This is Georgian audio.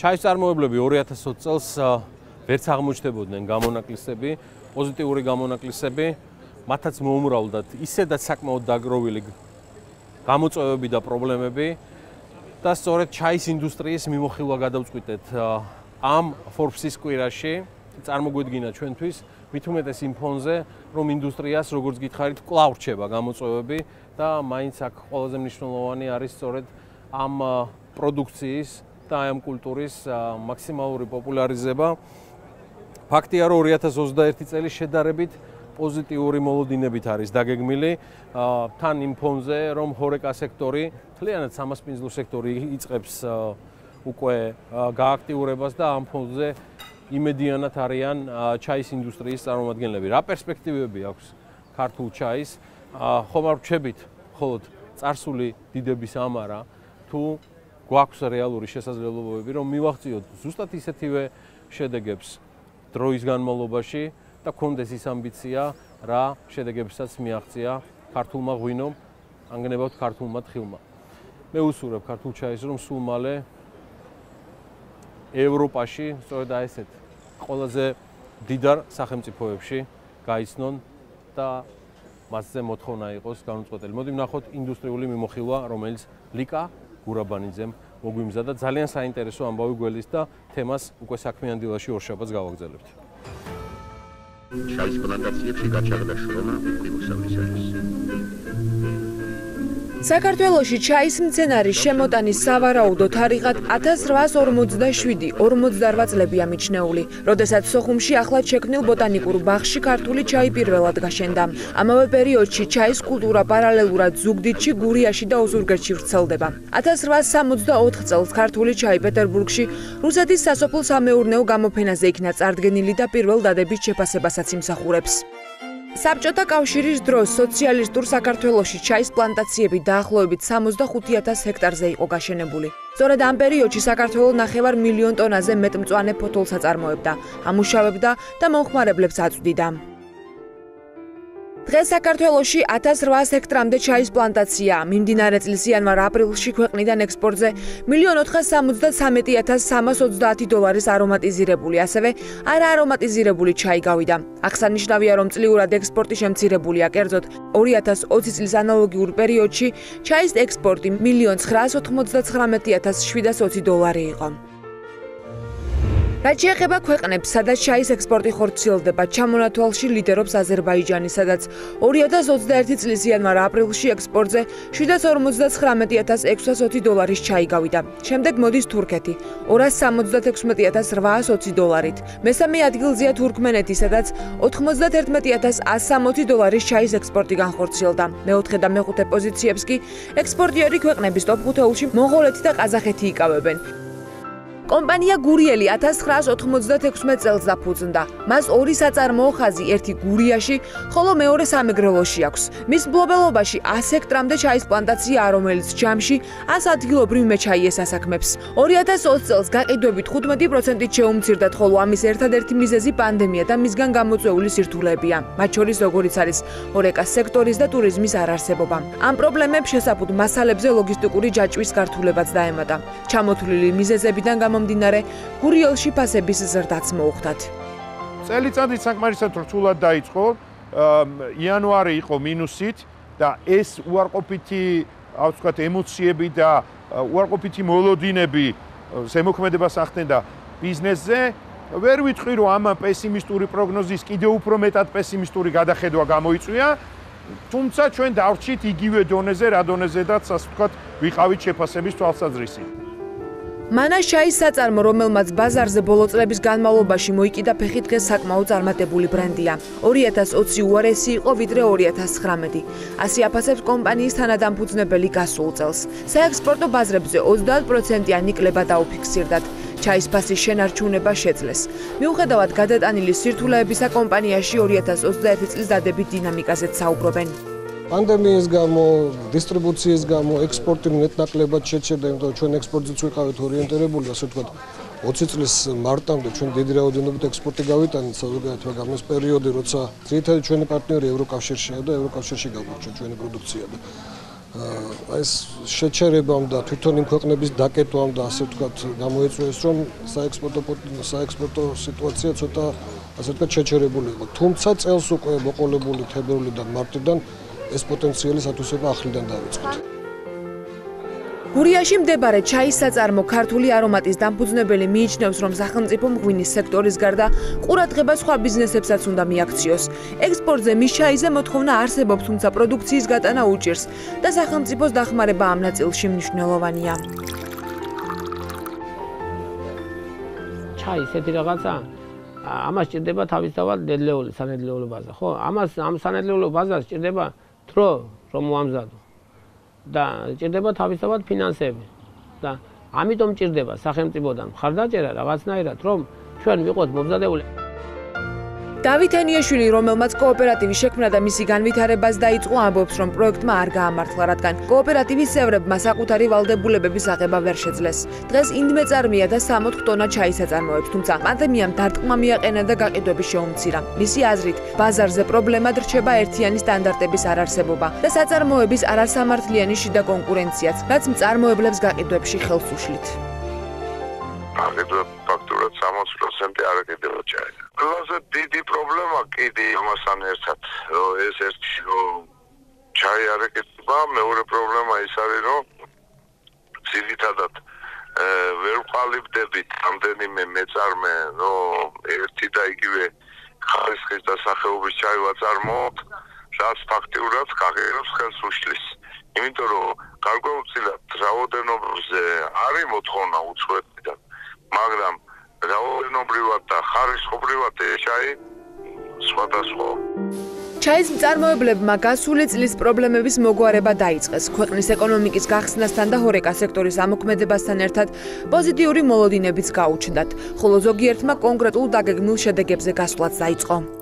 ჩაის წარმოებლები 2020 წელს ვერც აღმოჩნდებოდნენ გამონაკლისები, პოზიტიური გამონაკლისები, მათაც მოუმრავლდათ ისედაც საკმაოდ დაგროვილი გამოწვევები და პრობლემები. და სწორედ ჩაის ინდუსტრიის მიმოხილვა გადავწყვიტეთ ამ Forbes-ის კვირაში. წარმოგვიდგინა ჩვენთვის მით უმეტეს იმ ფონზე, რომ ინდუსტრიას როგორც გითხარით, კვლავ რჩება გამოწვევები და მაინც აქ ყველაზე მნიშვნელოვანი არის სწორედ ამ პროდუქციის და ამ კულტურის მაქსიმალური პოპულარიზება. ფაქტია, რომ 2021 წელი შედარებით პოზიტიური მოლოდინებით არის დაგეგმილი თან იმ ფონზე, რომ ჰორეკა სექტორი, მთლიანად სამასპინძლო სექტორი იწებს უკვე გააქტიურებას და ამ ფონზე იმედიანად არიან ჩაის ინდუსტრიის წარმომადგენლები. რა პერსპექტივები აქვს ქართულ ჩაის? ხომ არ ვჩებით მხოლოდ წარსული დიდების ამარა, თუ გვაქვს რეალური შესაძლებლობები რომ მივახციოთ ზუსტად ისეთივე შედეგებს დროის განმავლობაში და კონდეს ის ამბიცია რა შედეგებსაც მიაღწია ქართულმა ღვინომ ანგნებავთ ქართულმა თხილმა. მე უსურებ ქართულ ჩაის რომ სულ მალე ევროპაში სწორედ აი ესეთ ყველაზე დიდარ სახელმწიფოებში გაიცნონ და მასზე მოთხოვნა იყოს განუწყვეტელი. მოდი ვნახოთ ინდუსტრიული მიმოხილვა, რომელიც ლიკა გურაბანიძემ მოგვიმზადა. ძალიან საინტერესო ამბავი გველის და თემას უკვე საქმიან დილაში ორშაბათს გავაგზავნებთ. ჩაის პლანტაციებში გაჩაღდა შრომა უკვე მოსავლის საქართველოში ჩაის მცენარის შემოტანის სავარაუდო თარიღად 1857-48 წლებია მიჩნეული, როდესაც სოხუმში ახლად შექმნილ ბოტანიკურ ბაღში ქართული ჩაი პირველად გაშენდა. ამავე პერიოდში ჩაის კულტურა პარალელურად ზუგდიდში, გურიაში და ოზურგეთში ვრცელდება. 1864 წელს ქართული ჩაი პეტერბურგში რუსეთის სასოფლო-სამეურნეო გამოფენაზე იქნა წარდგენილი და პირველ დადების შეფასებასაც იმსახურებს. საბჭოთა კავშირის დროს სოციალისტურ საქართველოში ჩაის პლანტაციები დაახლოებით 65000 ჰექტარზე იყო გაშენებული. სწორედ ამ პერიოდში საქართველოს ნახევარ მილიონ ტონაზე მეტ მწვანე ფოთოლს აწარმოებდა, ამუშავებდა და მომხმარებლებს აწვდიდა. დღეს საქართველოში 1800 ჰექტრამდე ჩაის პლანტაცია. მიმდინარე წლის იანვარ-აპრილში ქვეყნიდან ექსპორტზე 1.433.330 დოლარის არომატიზირებული, ასევე არაარომატიზირებული ჩაი გავიდა. აღსანიშნავია, რომ წლიურად ექსპორტი შემცირებულია, კერძოდ 2020 წლის ანალოგიურ პერიოდში ჩაის ექსპორტი 1.999.720 დოლარი იყო. რაც შეეხება ქვეყნებს, სადაც ჩაის ექსპორტი ხორციელდება, ჩამონათვალში ლიდერობს აზერბაიჯანი, სადაც 2021 წლის იანვარ-აპრილში ექსპორტზე 759620 დოლარის ჩაი გავიდა. შემდეგ მოდის თურქეთი 276820 დოლარით. მესამე ადგილზეა თურქმენეთი, სადაც 91160 დოლარის ჩაის ექსპორტი განხორციელდა. მეოთხე და მეხუთე პოზიციებს კი ექსპორტიორი ქვეყნების ტოპ 5-ში მონღოლეთი და ყაზახეთი იკავებენ. კომპანია გურიელი 1996 წელს დაფუძნდა. მას ორი საწარმოო ხაზი, ერთი გურიაში, ხოლო მეორე სამეგრელოში აქვს. მის მფლობელობაში 100 ჰექტრამდე ჩაის პლანტაციაა, რომელიც ჯამში 100 ადგილობრივ მეჩაიეს ასაქმებს. 2020 წელს გაყიდვებით 15%-ით შეუმცირდათ, ხოლო ამის ერთადერთი მიზეზი პანდემია და მისგან გამოწვეული სირთულეებია. მათ შორის როგორიც არის ორეკას სექტორის და ტურიზმის არარსებობა. ამ პრობლემებს შესაბუთ მასალებზე ლოგისტიკური ჯაჭვის გართულებაც დაემატა. ჩამოთვლილი მიზეზებიდან გამო გამომდინარე გურიელში ფასების ზრდაც მოუხდათ. წელიწადი საკმარისად რთულად დაიწყო. იანვარი იყო მინუსით და ეს უარყოფითი, ასე ვთქვათ, ემოციები და უარყოფითი მოლოდინები ზემოქმედებას ახდენდა ბიზნესზე. ვერ ვიტყვი რომ ამ პესიმისტური პროგნოზის კიდევ უფრო მეტად პესიმისტური გადახედვა გამოიწვია. თუმცა ჩვენ დავრჩით იგივე დონეზე, რა დონეზედაც ასე ვთქვათ, ვიყავით შეფასების თვალსაზრისით. მანაშაის საწარმო, რომელმაც ბაზარზე ბოლო წლების განმავლობაში მოიკიდა ფეხი დღეს საკმაოდ წარმატებული ბრენდია. 2020 უარესი იყო ვიდრე 2019. ასე აფასებს კომპანიის თანადამფუძნებელი გასულ წელს. საექსპორტო ბაზრებზე 30%-იანი კლება დაუფიქსირდათ. ჩაის ფასის შენარჩუნება შეძლეს. მიუხედავად გადატანილი სირთულეებისა, კომპანიაში 2021 წლის დადებით დინამიკაზეც საუბრობენ. პანდემიის გამო, დისტრიბუციის გამო, ექსპორტი მეტნაკლებად შეჩერდა, იმიტომ რომ ჩვენ ექსპორტზეც ვიყავით ორიენტირებული, ასე ვთქვათ, 20 წლის მარტამდე ჩვენ დიდი რაოდენობით ექსპორტი გავიტანეთ საზოგადოებრივ, მაგრამ ეს პერიოდი, როცა ძირითადად ჩვენი პარტნიორი ევროკავშირშია და ევროკავშირში გამოჩნდა ჩვენი პროდუქცია და აი ეს შეჩერებამ და თვითონ იმ ქვეყნების დაკეტვამ და ასე ვთქვათ გამოიწვიეს რომ საექსპორტო საექსპორტო სიტუაცია ცოტა ასე ვთქვათ შეჩერებული იყო. თუმცა წელს უკვე მოყოლებული თებერვლიდან მარტიდან ეს პოტენციალი სათვისება ახლიდან დაიწყეთ. გურიაში მდებარე ჩაის საწარმო ქართული არომატის დამფუძნებელი მიიჩნევს, რომ სახელმწიფო მღვინის სექტორის გარდა ყურადღება სხვა ბიზნესებსაც უნდა მიაქციოს. ექსპორტზე მის ჩაიზე მოთხოვნა არსებობს, თუმცა პროდუქციის გატანა უჭირს და სახელმწიფოს დახმარება ამ ნაწილში მნიშვნელოვანია. ჩაი ესეთი რაღაცა ამას ჭირდება თავისთავად ნედლეული სანედლეული ბაზა, ხო? ამას ამ სანედლეული ბაზას ჭირდება დრო, რომ მოამზადო. და ჭირდება თავისთავად ფინანსები. და ამიტომ ჭირდება სახელმწიფოდან. მხარდაჭერა რაღაცნაირად რომ ჩვენ ვიყოთ მომზადებული დავით ენიაშვილი, რომელმაც კოოპერატივის შექმნა და მისი განვითარებას დაიწყო, ამბობს, რომ პროექტმა არ გაამართლა, რადგან კოოპერატივის წევრებმა საკუთარი ვალდებულებების აღება ვერ შეძლეს. დღეს ინდმეწარმია და 60 ტონა ჩაის აწარმოებს, თუმცა პანდემიამ დარტყმა მიაყენა და გაყიდვები შეუმცირა. მისი აზრით, ბაზარზე პრობლემად რჩება ერთიანი სტანდარტების არარსებობა და საწარმოების არასამართლიანი შიდა კონკურენციაც, რაც მწარმოებლებს გაყიდვებში ხელს უშლით. აგედო ფაქტურად 60% არ ეკიდება ჩაი. ყველაზე დიდი პრობლემა კიდე ამასთან ერთად ეს ერთი რომ ჩაი არ ეკიდება, მეორე პრობლემა ის არის რომ ძირითადად ვერ ყალიბდებით ამდენიმე მეწარმე, რომ ერთი და იგივე ხარისხის დასახეობის ჩაი ვაწარმოოთ, რაც ფაქტურად გაგეროს ხელს უშლის. იმიტომ რომ გარკვეულწილად რაოდენობზე არის მოთხოვნა უცხოეთიდან მაგრამ რაოდენობრივად და ხარისხობრივად ეშაი სხვადასხვა ჩაის მწარმოებლებმა გასული წლის პრობლემების მოგვარება დაიწყეს. ქვეყნის ეკონომიკის გახსნასთან და ჰორეკა სექტორის ამოქმედებასთან ერთად პოზიტიური მოლოდინებიც გაუჩნდათ, ხოლო ზოგიერთმა კონკრეტულ დაგეგმილ შედეგებზე გასვლაც დაიწყო.